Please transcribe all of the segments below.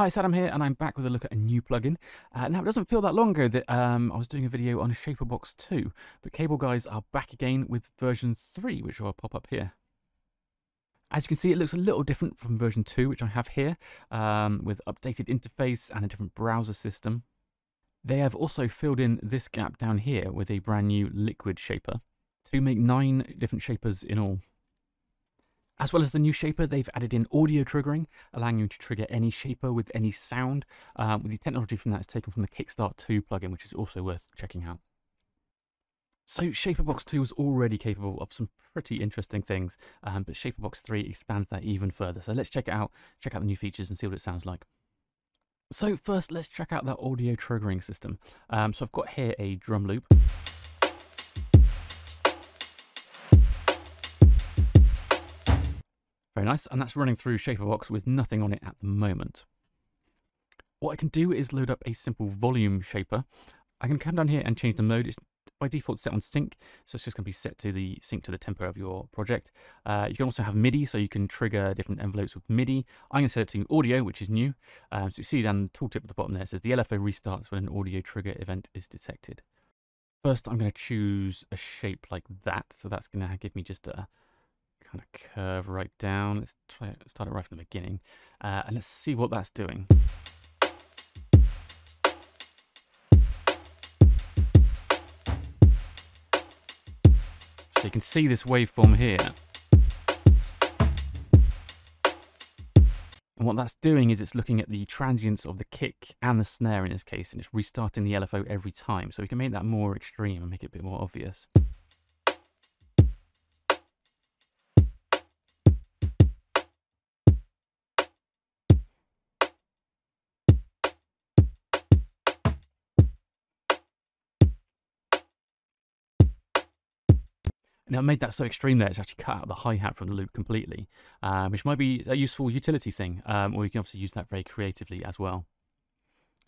Hi, Adam here, and I'm back with a look at a new plugin. Uh, now, it doesn't feel that long ago that um, I was doing a video on Shaperbox 2, but Cableguys are back again with version 3, which I'll pop up here. As you can see, it looks a little different from version 2, which I have here, um, with updated interface and a different browser system. They have also filled in this gap down here with a brand new liquid shaper to make nine different shapers in all. As well as the new shaper, they've added in audio triggering, allowing you to trigger any shaper with any sound. Um, the technology from that is taken from the Kickstart 2 plugin, which is also worth checking out. So Shaperbox 2 was already capable of some pretty interesting things, um, but Shaperbox 3 expands that even further. So let's check it out, check out the new features and see what it sounds like. So first, let's check out that audio triggering system. Um, so I've got here a drum loop. Very nice, and that's running through Shaperbox with nothing on it at the moment. What I can do is load up a simple volume shaper. I can come down here and change the mode. It's by default set on sync, so it's just going to be set to the sync to the tempo of your project. Uh, you can also have MIDI, so you can trigger different envelopes with MIDI. I'm going to set it to audio, which is new. Um, so you see down the tooltip at the bottom there, says the LFO restarts when an audio trigger event is detected. First, I'm going to choose a shape like that, so that's going to give me just a kind of curve right down. Let's try start it right from the beginning. Uh, and let's see what that's doing. So you can see this waveform here. And what that's doing is it's looking at the transients of the kick and the snare in this case, and it's restarting the LFO every time. So we can make that more extreme and make it a bit more obvious. Now, I made that so extreme there, it's actually cut out the hi-hat from the loop completely, um, which might be a useful utility thing, um, or you can obviously use that very creatively as well.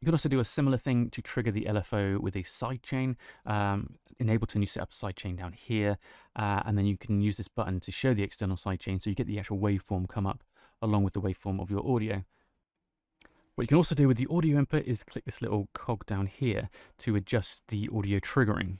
You can also do a similar thing to trigger the LFO with a sidechain. Um, in Ableton, you set up sidechain down here, uh, and then you can use this button to show the external sidechain, so you get the actual waveform come up along with the waveform of your audio. What you can also do with the audio input is click this little cog down here to adjust the audio triggering.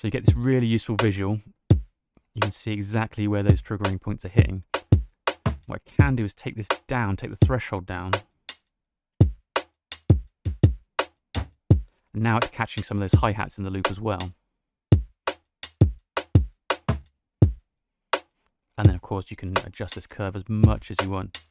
So you get this really useful visual. You can see exactly where those triggering points are hitting. What I can do is take this down, take the threshold down. And now it's catching some of those hi-hats in the loop as well. And then of course you can adjust this curve as much as you want.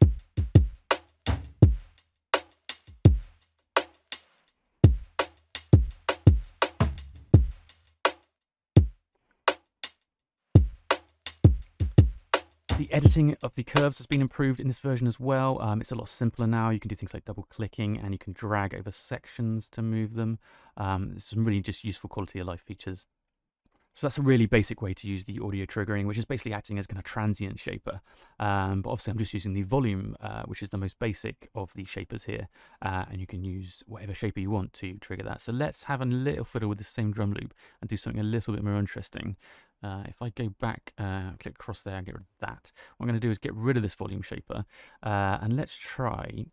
Editing of the curves has been improved in this version as well. Um, it's a lot simpler now. You can do things like double clicking and you can drag over sections to move them. Um, there's some really just useful quality of life features. So that's a really basic way to use the audio triggering, which is basically acting as kind of transient shaper. Um, but obviously I'm just using the volume, uh, which is the most basic of the shapers here. Uh, and you can use whatever shaper you want to trigger that. So let's have a little fiddle with the same drum loop and do something a little bit more interesting. Uh, if I go back, uh, click across there and get rid of that, what I'm going to do is get rid of this volume shaper. Uh, and let's try,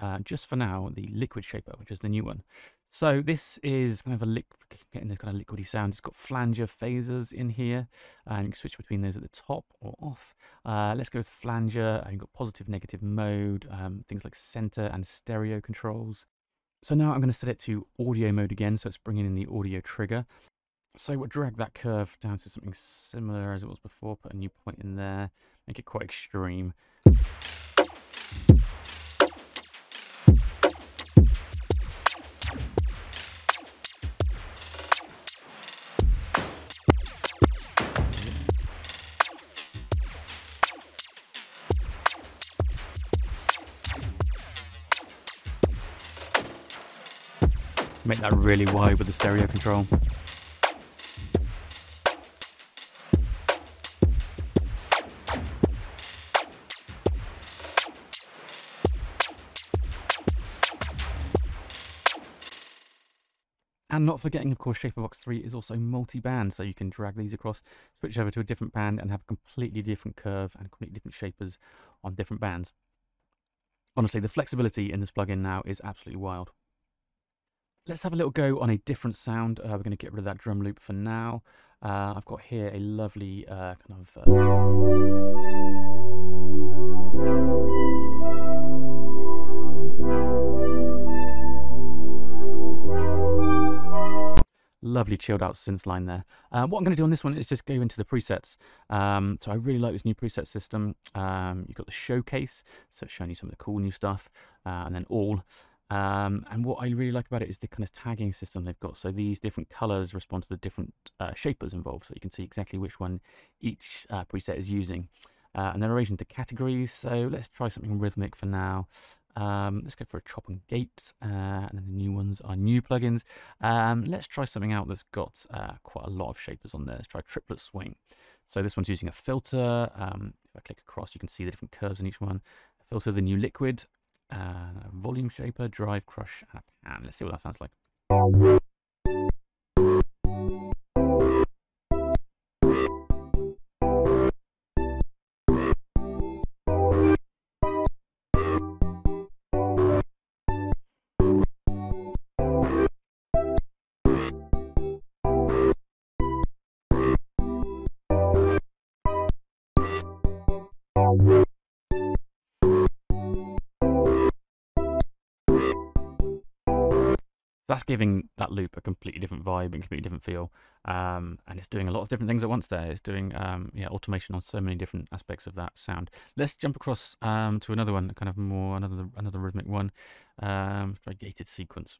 uh, just for now, the liquid shaper, which is the new one. So this is kind of a liquid, getting the kind of liquidy sound. It's got flanger phasers in here, and you can switch between those at the top or off. Uh, let's go with flanger. You've got positive, negative mode, um, things like center and stereo controls. So now I'm going to set it to audio mode again, so it's bringing in the audio trigger. So we'll drag that curve down to something similar as it was before, put a new point in there, make it quite extreme. Make that really wide with the stereo control. And not forgetting, of course, Shaperbox 3 is also multi-band, so you can drag these across, switch over to a different band, and have a completely different curve and completely different shapers on different bands. Honestly, the flexibility in this plugin now is absolutely wild. Let's have a little go on a different sound. Uh, we're going to get rid of that drum loop for now. Uh, I've got here a lovely uh, kind of... lovely chilled out synth line there. Uh, what I'm going to do on this one is just go into the presets. Um, so I really like this new preset system. Um, you've got the showcase, so it's showing you some of the cool new stuff, uh, and then all. Um, and what I really like about it is the kind of tagging system they've got. So these different colors respond to the different uh, shapers involved. So you can see exactly which one each uh, preset is using. Uh, and they're arranged into categories. So let's try something rhythmic for now. Um, let's go for a chop and gate, uh, and then the new ones are new plugins. Um, let's try something out that's got uh, quite a lot of shapers on there. Let's try triplet swing. So this one's using a filter. Um, if I click across, you can see the different curves in each one. A filter, the new liquid, uh, volume shaper, drive, crush, and a pan. Let's see what that sounds like. That's giving that loop a completely different vibe and completely different feel. Um, and it's doing a lot of different things at once there. It's doing um, yeah automation on so many different aspects of that sound. Let's jump across um, to another one, kind of more another another rhythmic one. Um, gated sequence.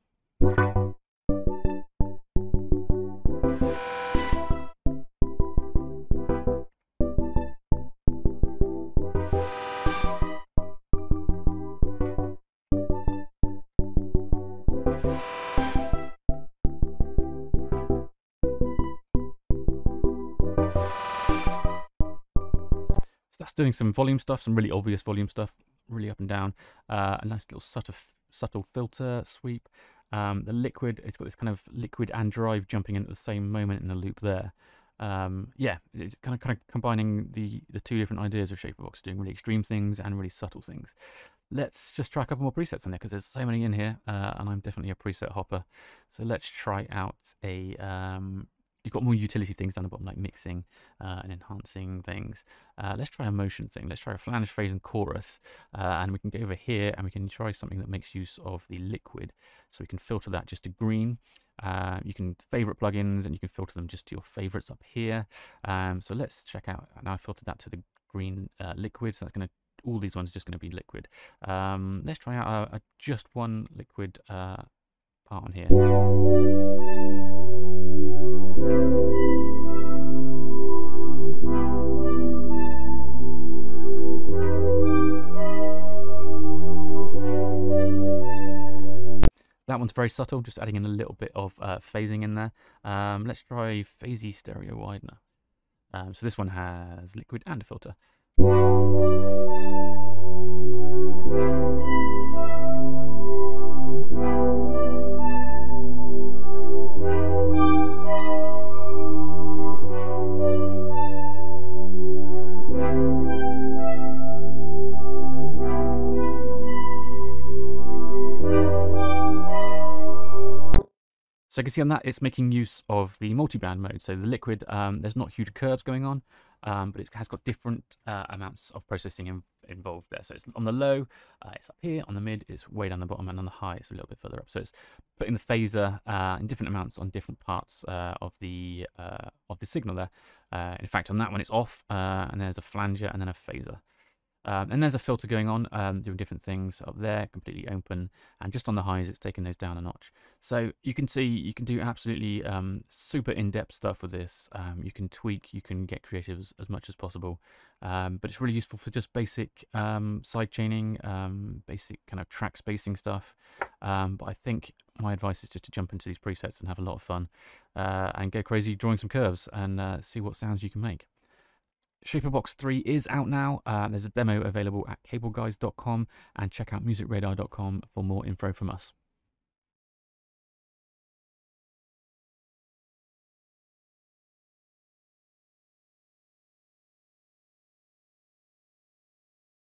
That's doing some volume stuff, some really obvious volume stuff, really up and down. Uh, a nice little subtle, subtle filter sweep. Um, the liquid, it's got this kind of liquid and drive jumping in at the same moment in the loop there. Um, yeah, it's kind of kind of combining the the two different ideas of Shaperbox, doing really extreme things and really subtle things. Let's just try a couple more presets on there because there's so many in here, uh, and I'm definitely a preset hopper. So let's try out a um, You've got more utility things down the bottom, like mixing uh, and enhancing things. Uh, let's try a motion thing. Let's try a flange, phase, and chorus. Uh, and we can go over here and we can try something that makes use of the liquid. So we can filter that just to green. Uh, you can favorite plugins and you can filter them just to your favorites up here. Um, so let's check out. Now I filtered that to the green uh, liquid. So that's going to all these ones are just going to be liquid. Um, let's try out a, a just one liquid uh, part on here. That one's very subtle, just adding in a little bit of uh, phasing in there. Um, let's try Phasey Stereo Widener. Um, so this one has liquid and a filter. So you can see on that, it's making use of the multi-band mode. So the liquid, um, there's not huge curves going on, um, but it has got different uh, amounts of processing in, involved there. So it's on the low, uh, it's up here, on the mid, it's way down the bottom, and on the high, it's a little bit further up. So it's putting the phaser uh, in different amounts on different parts uh, of the uh, of the signal there. Uh, in fact, on that one, it's off, and there's a flanger and then a phaser. Um, and there's a filter going on, um, doing different things up there, completely open. And just on the highs, it's taking those down a notch. So you can see you can do absolutely um, super in-depth stuff with this. Um, you can tweak, you can get creative as, as much as possible. Um, but it's really useful for just basic um, side chaining, basic kind of track spacing stuff. but I think my advice is just to jump into these presets and have a lot of fun uh, and go crazy drawing some curves and uh, see what sounds you can make. Shaperbox 3 is out now. Uh, there's a demo available at cableguys.com and check out musicradar.com for more info from us.